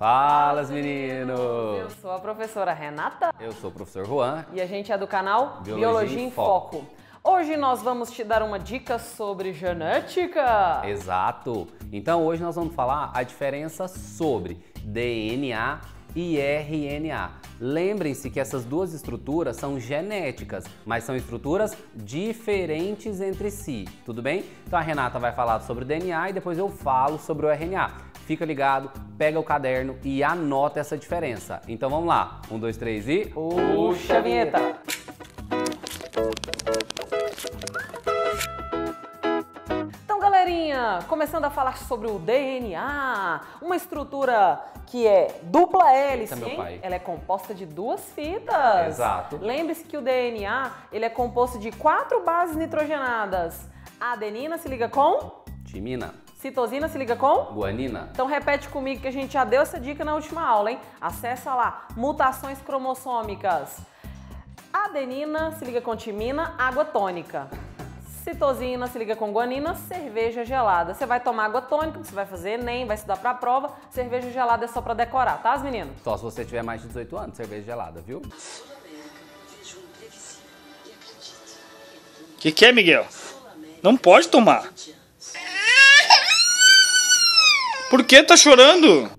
Fala, meninos! Eu sou a professora Renata. Eu sou o professor Juan. E a gente é do canal Biologia Biologia, em em Foco. Hoje nós vamos te dar uma dica sobre genética. Exato! Então hoje nós vamos falar a diferença sobre DNA e RNA. Lembrem-se que essas duas estruturas são genéticas, mas são estruturas diferentes entre si, tudo bem? Então a Renata vai falar sobre o DNA e depois eu falo sobre o RNA. Fica ligado, pega o caderno e anota essa diferença. Então vamos lá. Um, dois, três e. Puxa a vinheta. Então, galerinha, começando a falar sobre o DNA, uma estrutura que é dupla hélice. Ela é composta de duas fitas. Exato. Lembre-se que o DNA, ele é composto de quatro bases nitrogenadas. A adenina se liga com, Timina, citosina se liga com, guanina, então repete comigo que a gente já deu essa dica na última aula, hein? Acessa lá, mutações cromossômicas. Adenina se liga com timina, água tônica. Citosina se liga com guanina, cerveja gelada. Você vai tomar água tônica, você vai fazer Enem, vai estudar pra prova. Cerveja gelada é só pra decorar, tá, meninos? Só se você tiver mais de 18 anos, cerveja gelada, viu? O que, que é, Miguel? Não pode tomar. Por que tá chorando?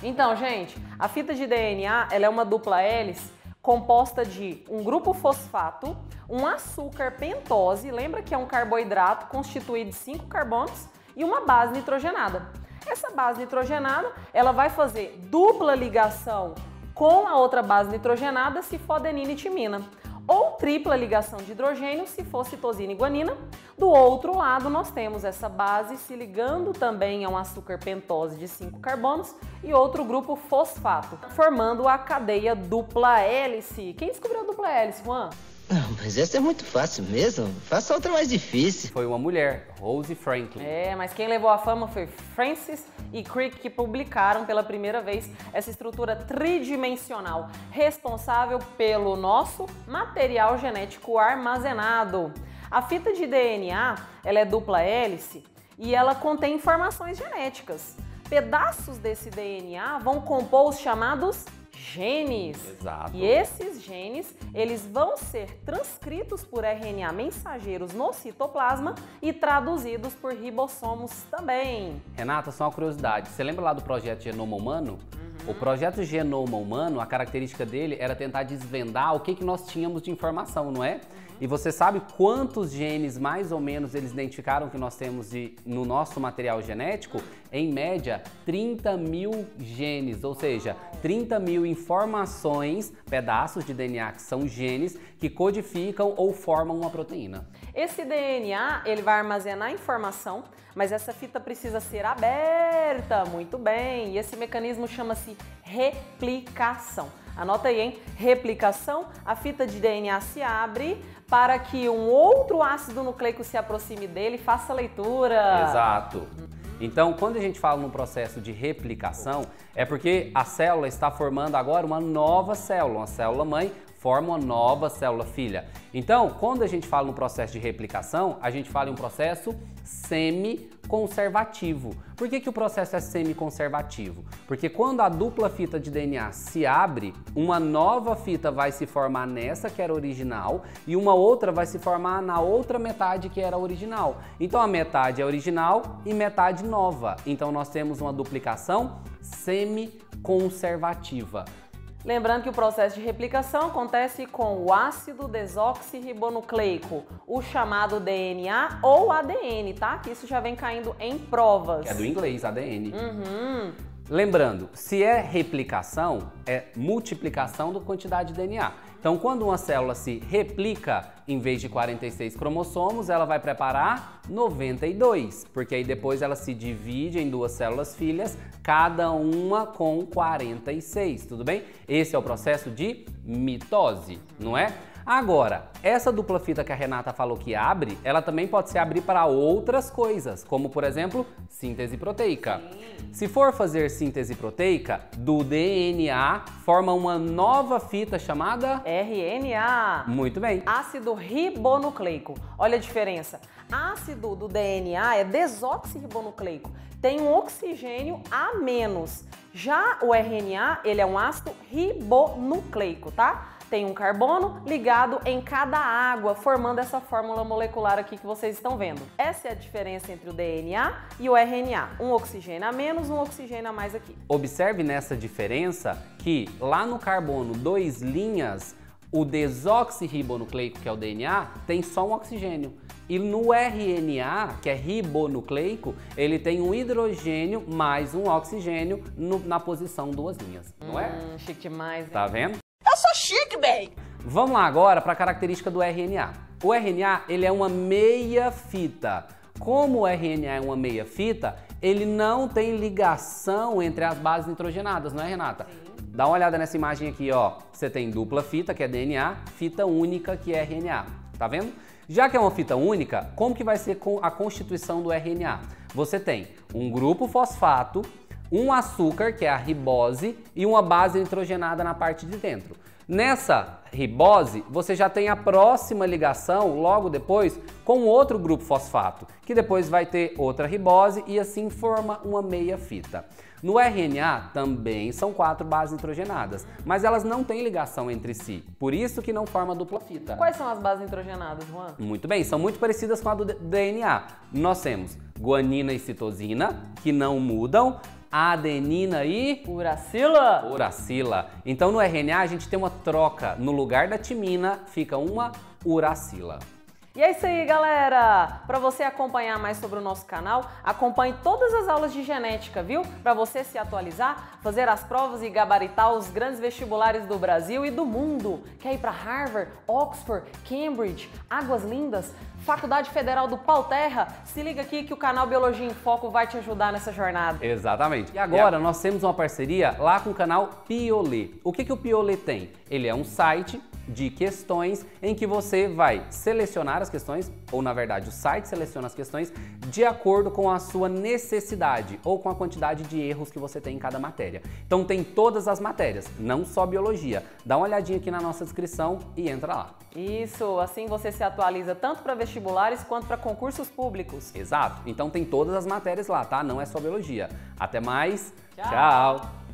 Então, gente, a fita de DNA ela é uma dupla hélice composta de um grupo fosfato, um açúcar pentose, lembra que é um carboidrato constituído de cinco carbonos e uma base nitrogenada. Essa base nitrogenada ela vai fazer dupla ligação com a outra base nitrogenada se for adenina e timina ou tripla ligação de hidrogênio se for citosina e guanina. Do outro lado, nós temos essa base se ligando também a um açúcar pentose de 5 carbonos e outro grupo fosfato, formando a cadeia dupla hélice. Quem descobriu a dupla hélice, Juan? Não, mas essa é muito fácil mesmo. Faça outra mais difícil. Foi uma mulher, Rose Franklin. É, mas quem levou a fama foi Francis e Crick que publicaram pela primeira vez essa estrutura tridimensional, responsável pelo nosso material genético armazenado. A fita de DNA, ela é dupla hélice e ela contém informações genéticas. Pedaços desse DNA vão compor os chamados genes. Exato. E esses genes, eles vão ser transcritos por RNA mensageiros no citoplasma e traduzidos por ribossomos também. Renata, só uma curiosidade. Você lembra lá do projeto Genoma Humano? O projeto Genoma Humano, a característica dele era tentar desvendar o que, que nós tínhamos de informação, não é? E você sabe quantos genes, mais ou menos, eles identificaram que nós temos de, no nosso material genético? Em média, 30 mil genes, ou seja, 30 mil informações, pedaços de DNA que são genes, que codificam ou formam uma proteína. Esse DNA, ele vai armazenar informação, mas essa fita precisa ser aberta, muito bem, e esse mecanismo chama-se replicação. Anota aí, hein? Replicação, a fita de DNA se abre para que um outro ácido nucleico se aproxime dele e faça a leitura. Exato. Então, quando a gente fala no processo de replicação, é porque a célula está formando agora uma nova célula, uma célula mãe forma uma nova célula filha. Então, quando a gente fala no processo de replicação, a gente fala em um processo semi-conservativo. Por que, que o processo é semi-conservativo? Porque quando a dupla fita de DNA se abre, uma nova fita vai se formar nessa que era original e uma outra vai se formar na outra metade que era original. Então a metade é original e metade nova. Então nós temos uma duplicação semi-conservativa. Lembrando que o processo de replicação acontece com o ácido desoxirribonucleico, o chamado DNA ou ADN, tá? Que isso já vem caindo em provas. Que é do inglês, ADN. Uhum. Lembrando, se é replicação, é multiplicação da quantidade de DNA. Então, quando uma célula se replica, em vez de 46 cromossomos, ela vai preparar 92, porque aí depois ela se divide em duas células filhas, cada uma com 46, tudo bem? Esse é o processo de mitose, não é? Agora, essa dupla fita que a Renata falou que abre, ela também pode se abrir para outras coisas, como por exemplo, síntese proteica. Se for fazer síntese proteica, do DNA forma uma nova fita chamada RNA. Muito bem. Ácido ribonucleico. Olha a diferença. Ácido do DNA é desoxirribonucleico. Tem um oxigênio a menos. Já o RNA, ele é um ácido ribonucleico, tá? Tem um carbono ligado em cada água, formando essa fórmula molecular aqui que vocês estão vendo. Essa é a diferença entre o DNA e o RNA. Um oxigênio a menos, um oxigênio a mais aqui. Observe nessa diferença que lá no carbono, dois linhas, o desoxirribonucleico, que é o DNA, tem só um oxigênio. E no RNA, que é ribonucleico, ele tem um hidrogênio mais um oxigênio no, na posição duas linhas, não é? Hum, chique demais, hein? Tá vendo? Chique, bem. Vamos lá agora para a característica do RNA. O RNA ele é uma meia fita. Como o RNA é uma meia fita, ele não tem ligação entre as bases nitrogenadas, não é, Renata? Sim. Dá uma olhada nessa imagem aqui, ó. Você tem dupla fita, que é DNA, fita única, que é RNA. Tá vendo? Já que é uma fita única, como que vai ser a constituição do RNA? Você tem um grupo fosfato, um açúcar, que é a ribose, e uma base nitrogenada na parte de dentro. Nessa ribose, você já tem a próxima ligação, logo depois, com outro grupo fosfato, que depois vai ter outra ribose e assim forma uma meia fita. No RNA também são quatro bases nitrogenadas, mas elas não têm ligação entre si, por isso que não forma dupla fita. Quais são as bases nitrogenadas, Juan? Muito bem, são muito parecidas com a do DNA. Nós temos guanina e citosina, que não mudam, adenina e uracila. Uracila. Então no RNA a gente tem uma troca, no lugar da timina fica uma uracila. E é isso aí, galera! Para você acompanhar mais sobre o nosso canal, acompanhe todas as aulas de genética, viu? Para você se atualizar, fazer as provas e gabaritar os grandes vestibulares do Brasil e do mundo. Quer ir para Harvard, Oxford, Cambridge, Águas Lindas, Faculdade Federal do Pau Terra? Se liga aqui que o canal Biologia em Foco vai te ajudar nessa jornada. Exatamente. E agora yeah. nós temos uma parceria lá com o canal Piolê. O que, que o Piolê tem? Ele é um site de questões em que você vai selecionar as questões, ou na verdade o site seleciona as questões de acordo com a sua necessidade ou com a quantidade de erros que você tem em cada matéria. Então tem todas as matérias, não só biologia. Dá uma olhadinha aqui na nossa descrição e entra lá. Isso, assim você se atualiza tanto para vestibulares quanto para concursos públicos. Exato. Então tem todas as matérias lá, tá? Não é só biologia. Até mais. Tchau. Tchau.